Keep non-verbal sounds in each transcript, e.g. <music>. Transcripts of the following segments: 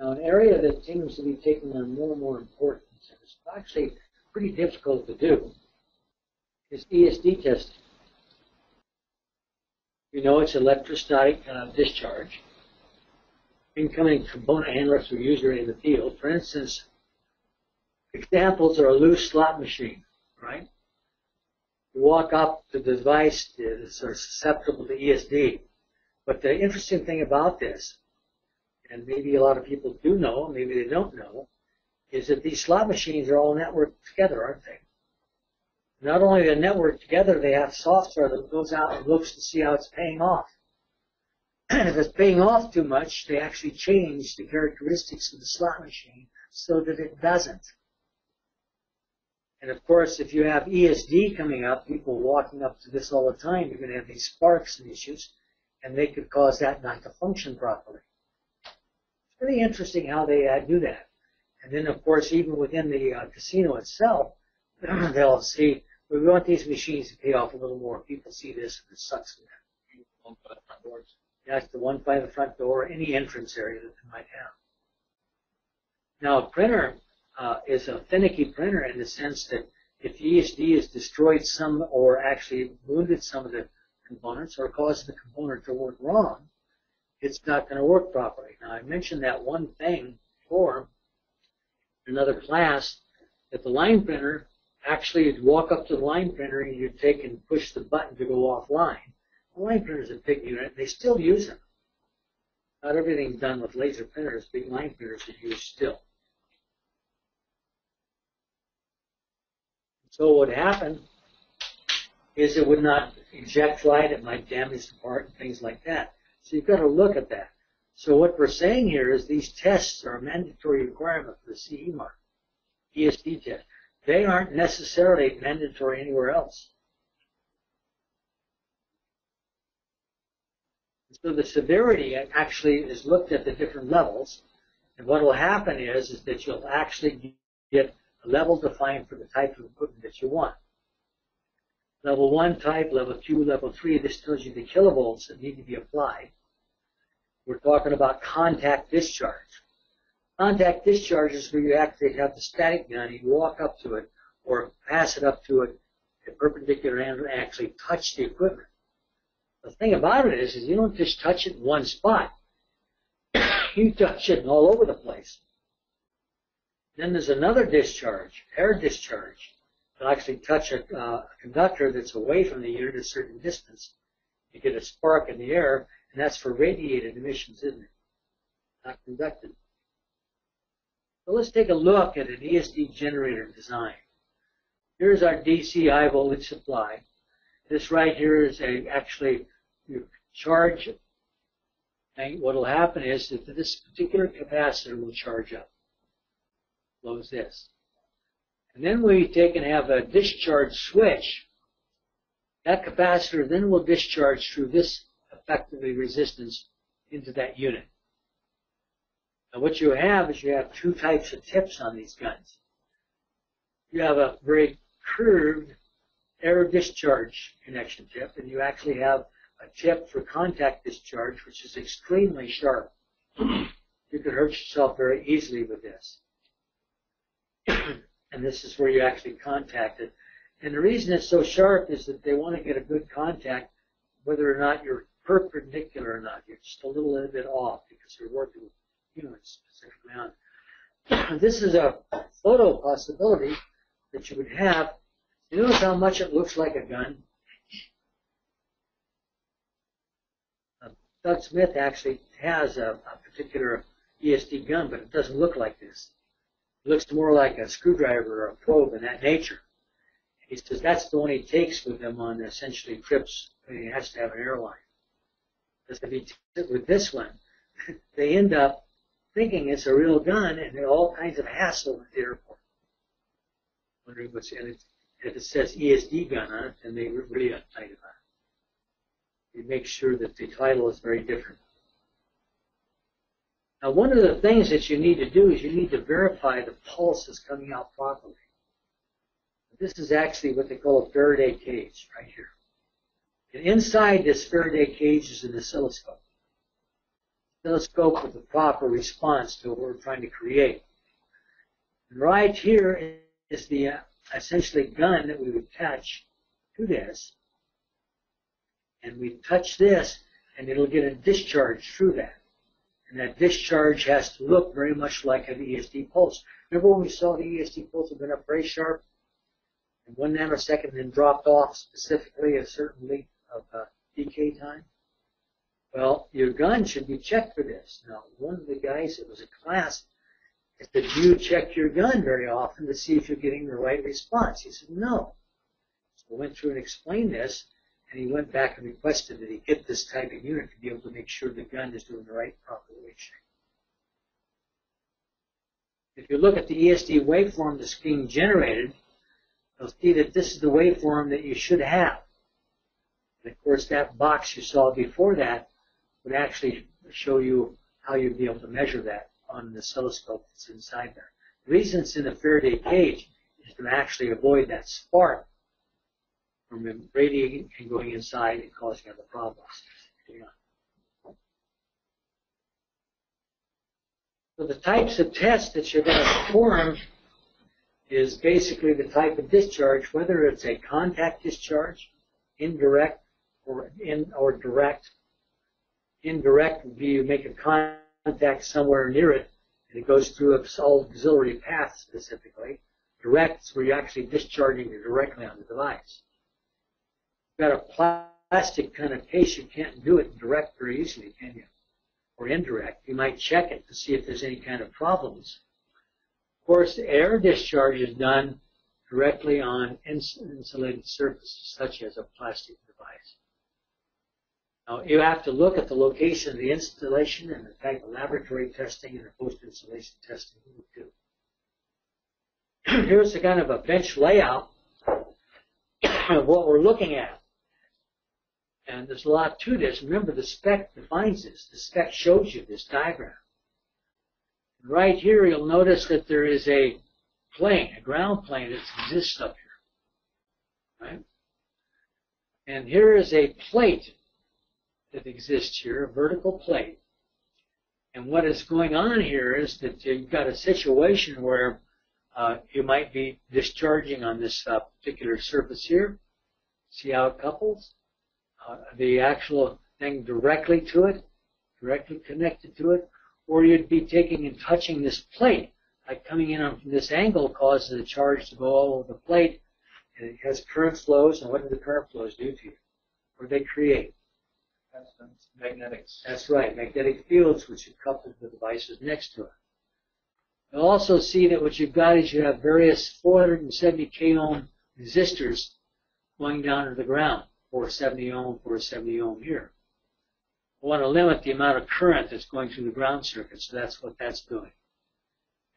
Now, an area that seems to be taking on more and more importance, and it's actually pretty difficult to do, is ESD testing. You know it's electrostatic uh, discharge. Incoming component handler through user in the field. For instance, examples are a loose slot machine, right? You walk up to the device are susceptible to ESD. But the interesting thing about this, and maybe a lot of people do know, maybe they don't know, is that these slot machines are all networked together, aren't they? Not only are they networked together, they have software that goes out and looks to see how it's paying off. <clears throat> And if it's paying off too much, they actually change the characteristics of the slot machine so that it doesn't. And of course, if you have ESD coming up, people walking up to this all the time, you're going to have these sparks and issues, and they could cause that not to function properly. Pretty interesting how they uh, do that. And then, of course, even within the uh, casino itself, <clears throat> they'll see, we want these machines to pay off a little more. People see this, and it sucks for them. That's the one by the front door, any entrance area that they might have. Now, a printer uh, is a finicky printer in the sense that if the ESD has destroyed some or actually wounded some of the components or caused the component to work wrong, it's not going to work properly. Now, I mentioned that one thing before in another class that the line printer actually you'd walk up to the line printer and you'd take and push the button to go offline. The line printer is a big unit. They still use them. Not everything's done with laser printers. Big line printers are used still. So what happened is it would not eject light. it might damage the part and things like that. So you've got to look at that. So what we're saying here is these tests are a mandatory requirement for the CE mark, ESD test. They aren't necessarily mandatory anywhere else. So the severity actually is looked at the different levels, and what will happen is, is that you'll actually get a level defined for the type of equipment that you want. Level 1 type, level 2, level 3, this tells you the kilovolts that need to be applied. We're talking about contact discharge. Contact discharge is where you actually have the static gun, you walk up to it or pass it up to it at perpendicular angle and actually touch the equipment. The thing about it is, is you don't just touch it in one spot. <coughs> you touch it all over the place. Then there's another discharge, air discharge. You'll actually touch a, uh, a conductor that's away from the unit a certain distance. You get a spark in the air, and that's for radiated emissions, isn't it? Not conducted. So let's take a look at an ESD generator design. Here's our DC high voltage supply. This right here is a actually you charge. And what will happen is that this particular capacitor will charge up. Close this. And then we take and have a discharge switch. That capacitor then will discharge through this effectively resistance into that unit. Now what you have is you have two types of tips on these guns. You have a very curved air discharge connection tip, and you actually have a tip for contact discharge, which is extremely sharp. you could hurt yourself very easily with this. <clears throat> and this is where you actually contact it. And the reason it's so sharp is that they want to get a good contact, whether or not you're perpendicular or not. You're just a little, little bit off because you're working with humans specifically <clears throat> on. this is a photo possibility that you would have. You notice how much it looks like a gun? Doug Smith actually has a, a particular ESD gun, but it doesn't look like this. Looks more like a screwdriver or a probe in that nature. He says that's the one he takes with him on essentially trips when he has to have an airline. Because if he takes it with this one, <laughs> they end up thinking it's a real gun and there all kinds of hassle at the airport. Wondering what's in it. If it says ESD gun on it, then they really uptight about it. They make sure that the title is very different. Now, one of the things that you need to do is you need to verify the pulse is coming out properly. This is actually what they call a Faraday cage right here. And inside this Faraday cage is an oscilloscope. oscilloscope with the proper response to what we're trying to create. And right here is the uh, essentially gun that we would touch to this. And we touch this, and it'll get a discharge through that. And that discharge has to look very much like an ESD pulse. Remember when we saw the ESD pulse had been up very sharp? And one nanosecond then dropped off specifically a certain length of uh, decay time? Well, your gun should be checked for this. Now, one of the guys, it was a class, said, do you check your gun very often to see if you're getting the right response? He said, no. So I went through and explained this, and he went back and requested that he get this type of unit to be able to make sure the gun is doing the right shape. If you look at the ESD waveform that's being generated, you'll see that this is the waveform that you should have. And of course, that box you saw before that would actually show you how you'd be able to measure that on the oscilloscope that's inside there. The reason it's in a Faraday cage is to actually avoid that spark from radiating and going inside and causing other problems. So the types of tests that you're going to perform is basically the type of discharge, whether it's a contact discharge, indirect, or in or direct. Indirect would be you make a contact somewhere near it, and it goes through a auxiliary path specifically. Direct is where you're actually discharging it directly on the device got a plastic kind of case, you can't do it direct very easily, can you? Or indirect. You might check it to see if there's any kind of problems. Of course, air discharge is done directly on insulated surfaces, such as a plastic device. Now, you have to look at the location of the installation and the type of laboratory testing and the post-installation testing you do. <clears throat> Here's a kind of a bench layout of what we're looking at. And there's a lot to this. Remember, the spec defines this. The spec shows you this diagram. Right here, you'll notice that there is a plane, a ground plane that exists up here. Right? And here is a plate that exists here, a vertical plate. And what is going on here is that you've got a situation where uh, you might be discharging on this uh, particular surface here. See how it couples? Uh, the actual thing directly to it, directly connected to it, or you'd be taking and touching this plate, like coming in from this angle causes the charge to go all over the plate, and it has current flows, and what do the current flows do to you? What do they create? Magnetics. That's right, magnetic fields which are coupled to the devices next to it. You'll also see that what you've got is you have various 470 k ohm resistors going down to the ground. 470 ohm, 470 ohm here. I want to limit the amount of current that's going through the ground circuit, so that's what that's doing.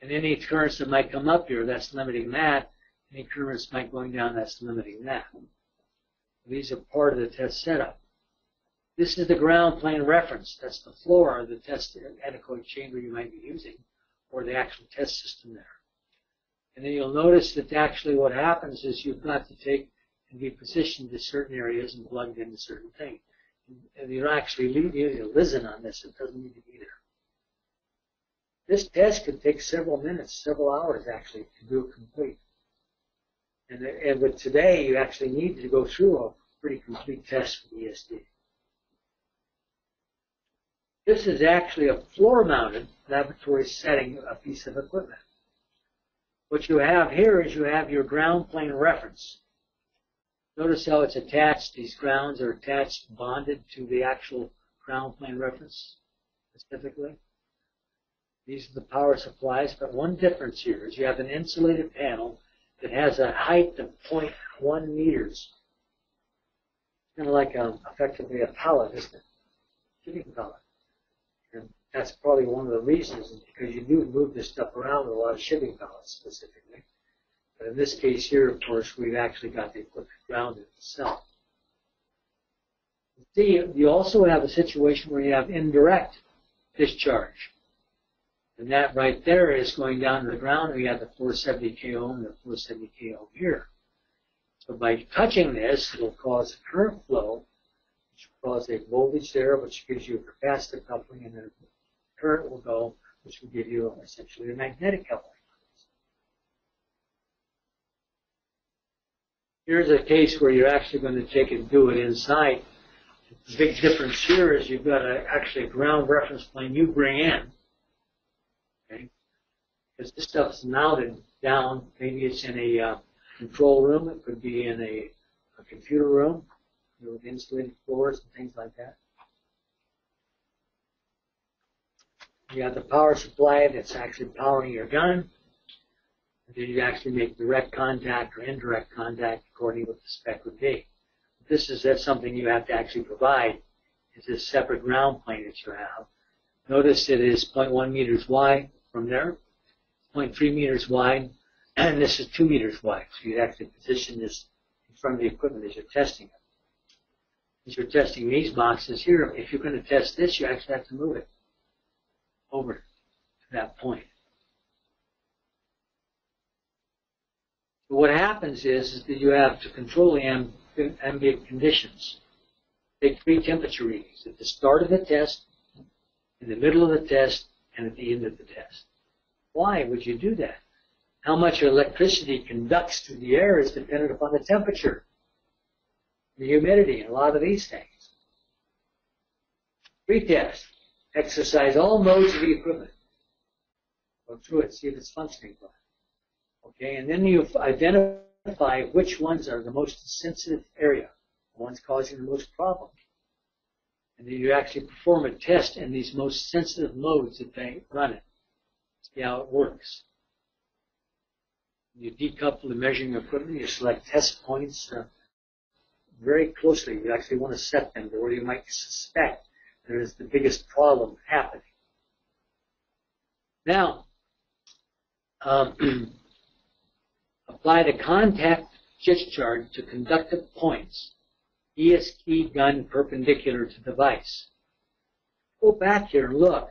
And any currents that might come up here, that's limiting that. Any currents might going down, that's limiting that. These are part of the test setup. This is the ground plane reference. That's the floor of the test anechoic chamber you might be using, or the actual test system there. And then you'll notice that actually what happens is you've got to take and be positioned to certain areas and plugged into certain things. And you're actually listen on this. It doesn't need to be there. This test could take several minutes, several hours actually to do it complete. And, and with today, you actually need to go through a pretty complete test for the ESD. This is actually a floor-mounted laboratory setting a piece of equipment. What you have here is you have your ground plane reference. Notice how it's attached, these grounds are attached, bonded to the actual ground plane reference specifically. These are the power supplies, but one difference here is you have an insulated panel that has a height of 0.1 meters. It's kind of like um, effectively a pallet, isn't it? Shipping pallet. And that's probably one of the reasons, because you do move this stuff around a lot of shipping pallets specifically. In this case here, of course, we've actually got the equipment grounded itself. See, you also have a situation where you have indirect discharge. And that right there is going down to the ground. We have the 470 k ohm and the 470 k ohm here. So by touching this, it'll cause a current flow, which will cause a voltage there, which gives you a capacitive coupling, and then current will go, which will give you essentially a magnetic coupling. Here's a case where you're actually going to take and do it inside. The big difference here is you've got a, actually a ground reference plane you bring in. Okay? Because this stuff's mounted down. Maybe it's in a uh, control room. It could be in a, a computer room with insulated floors and things like that. You have the power supply that's actually powering your gun. Then you actually make direct contact or indirect contact according to what the spec would be. This is that's something you have to actually provide. Is this separate ground plane that you have. Notice it is 0.1 meters wide from there, 0.3 meters wide, and this is 2 meters wide. So you actually position this in front of the equipment as you're testing it. As you're testing these boxes here, if you're going to test this, you actually have to move it over to that point. What happens is, is that you have to control the ambient conditions. Take three temperature readings at the start of the test, in the middle of the test, and at the end of the test. Why would you do that? How much electricity conducts through the air is dependent upon the temperature, the humidity, and a lot of these things. Pretest. Exercise all modes of the equipment. Go through it, see if it's functioning fine. Okay, and then you identify which ones are the most sensitive area, the ones causing the most problems. And then you actually perform a test in these most sensitive modes that they run it. See how it works. You decouple the measuring equipment, you select test points uh, very closely. You actually want to set them to where you might suspect there is the biggest problem happening. Now, um, <clears throat> apply the contact discharge to conductive points, ESD gun perpendicular to device. Go back here and look.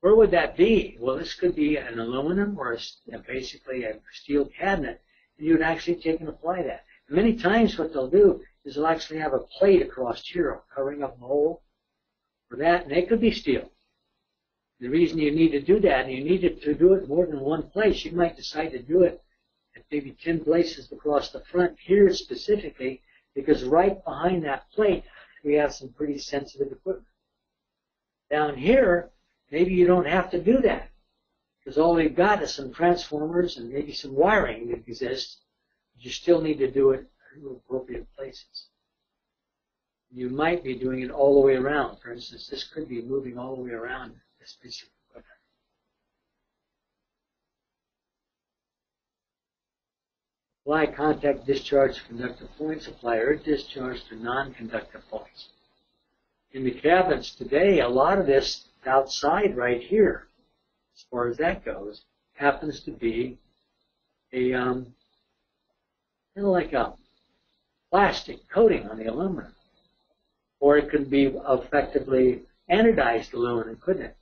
Where would that be? Well, this could be an aluminum or a, uh, basically a steel cabinet, and you would actually take and apply that. And many times what they'll do is they'll actually have a plate across here covering up the hole, for that, and it could be steel. The reason you need to do that, and you need to do it more than one place, you might decide to do it maybe 10 places across the front here specifically, because right behind that plate, we have some pretty sensitive equipment. Down here, maybe you don't have to do that, because all we've got is some transformers and maybe some wiring that exists. You still need to do it in appropriate places you might be doing it all the way around. For instance, this could be moving all the way around this piece of Apply contact discharge to conductive points. Apply air discharge to non-conductive points. In the cabins today, a lot of this outside right here, as far as that goes, happens to be a um, kind of like a plastic coating on the aluminum or it could be effectively anodized aluminum, couldn't it?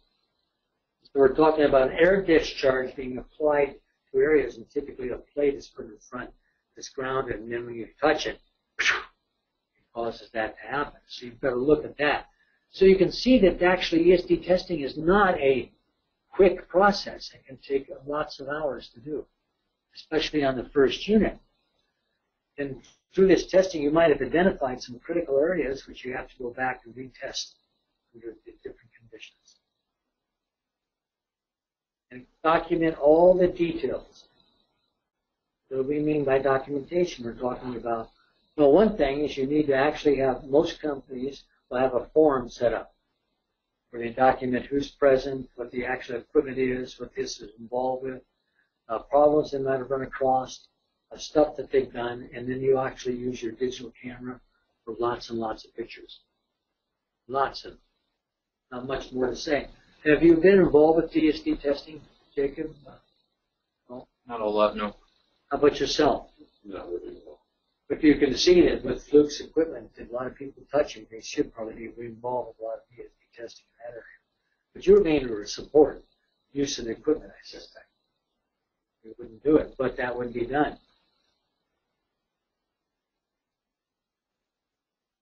So we're talking about air discharge being applied to areas, and typically a plate is put in front that's grounded, and then when you touch it, it causes that to happen. So you've got to look at that. So you can see that actually ESD testing is not a quick process. It can take lots of hours to do, especially on the first unit. And through this testing, you might have identified some critical areas which you have to go back and retest under different conditions. And document all the details. So we mean by documentation, we're talking about, well, one thing is you need to actually have, most companies will have a form set up where they document who's present, what the actual equipment is, what this is involved with, uh, problems they might have run across, of stuff that they've done, and then you actually use your digital camera for lots and lots of pictures. Lots of Not much more to say. Have you been involved with DSD testing, Jacob? No? Not a lot, no. How about yourself? Not really, no. But you can see that with Luke's equipment, a lot of people touching, they should probably be involved with a lot of DSD testing in that area. But you're mainly to support use of the equipment, I suspect. We wouldn't do it, but that would be done.